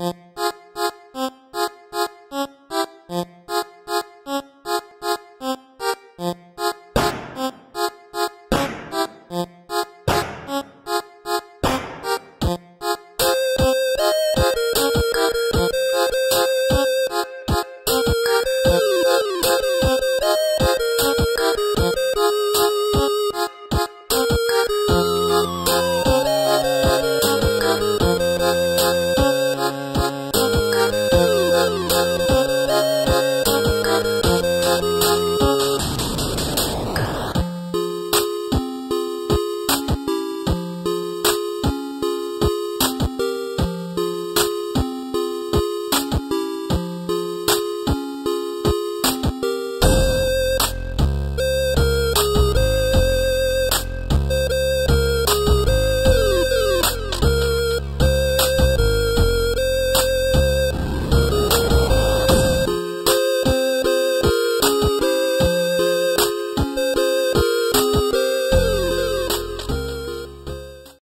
you